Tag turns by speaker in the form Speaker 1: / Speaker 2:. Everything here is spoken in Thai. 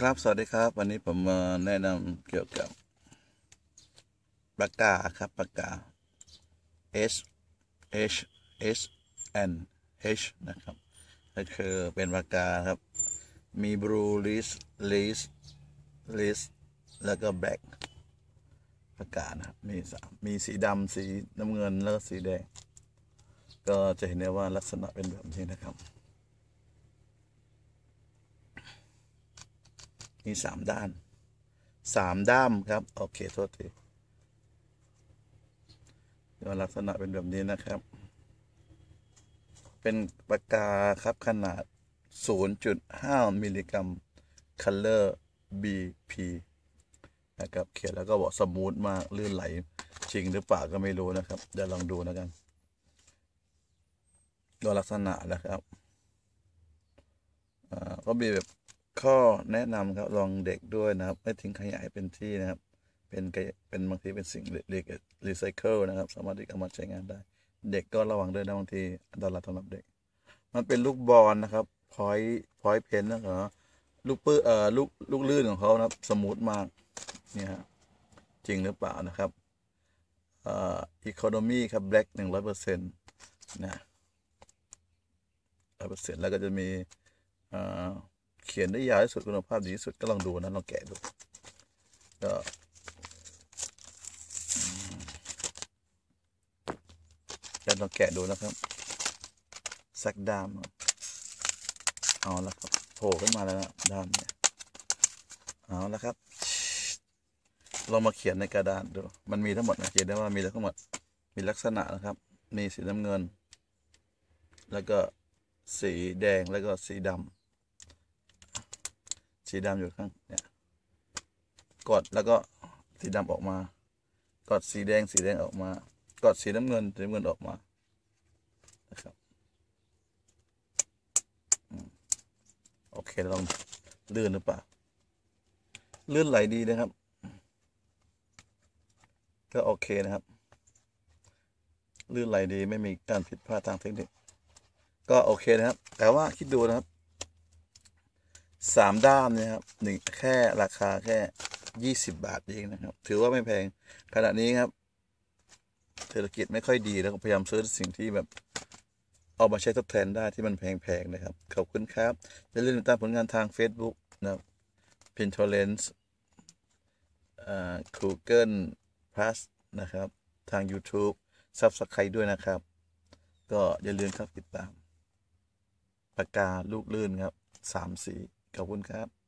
Speaker 1: ครับสวัสดีครับ วันนี้ผมมาแนะนำเกี่ยวกับปากกาครับปากกา H H H N H นะครับก็คือเป็นปากกาครับ มี blue list list list แล้วก็ black ปากกานะครับมีสามมีสีดำสีน้ำเงินแล้วก็สีแดง ก็จะเห็นได้ว่าลักษณะเป็นแบบนี้นะครับ มีสามด้านสามด้ามครับ โอเค โทษทีลักษณะเป็นแบบนี้นะครับ เป็นปากกาครับขนาด 0.5 มิลลิกรัม Color BP นะครับเขียนแล้วก็บอกสมูทมาก ลื่นไหล จริงหรือเปล่าก็ไม่รู้นะครับ เดี๋ยวลองดูนะกันดูลักษณะนะครับก็มีแบบ ข้อแนะนำครับลองเด็กด้วยนะครับ ไม่ทิ้งขยะให้เป็นที่นะครับ เป็นเป็นบางทีเป็นสิ่งรีรีไซเคิลนะครับ สามารถที่เอามาใช้งานได้ เด็กก็ระวังด้วยนะบางทีอันตรายสำหรับเด็ก มันเป็นลูกบอลนะครับพอยพอยเพนนะครับลูกปื้อเอ่อลูกลูกลื่นของเขานะครับ สมูทมากเนี่ยฮะจริงหรือเปล่านะครับเอ่ออีโคโนมีครับแบล็กหนึ่งร้อยเปอร์เซ็นต์นะร้อยเปอร์เซ็นต์แล้วก็จะมีเอ่อ ขียนได้ยาวที่สุดคุณภาพดีที่สุดก็ลองดูนะลองแกะดูก็จะลองแกะดูนะครับสักด้ามเอาละครับโผล่ขึ้นมาแล้วนะด้ามเนี่ยเอาละครับลองมาเขียนในกระดานดู มันมีทั้งหมดนะเขียนได้ว่ามีทั้งหมด มีลักษณะนะครับ มีสีน้ำเงิน แล้วก็สีแดงแล้วก็สีดำ สีดำอยู่ข้างเนี่ยกดแล้วก็สีดำออกมากดสีแดงสีแดงออกมากดสีน้ำเงินสีน้ำเงินออกมานะครับโอเคลองลื่นหรือเปล่าลื่นไหลดีนะครับ ก็โอเคนะครับลื่นไหลดีไม่มีการผิดพลาดทางเทคนิคก็โอเคนะครับ แต่ว่าคิดดูนะครับ สามด้ามเนี่ยครับหนึ่งแค่ราคาแค่ยี่สิบบาทเองนะครับ ถือว่าไม่แพงขณะนี้ครับ เศรษฐกิจไม่ค่อยดีแล้วพยายามซื้อสิ่งที่แบบเอามาใช้ทดแทนได้ที่มันแพงๆนะครับ ขอบคุณครับอย่าลืมติดตามผลงานทาง Facebook นะครับ Pinterest อ่า Google Plus นะครับ ทาง YouTube Subscribe ด้วยนะครับ ก็อย่าลืมครับติดตามปากกาลูกลื่นครับสามสี ขอบคุณครับ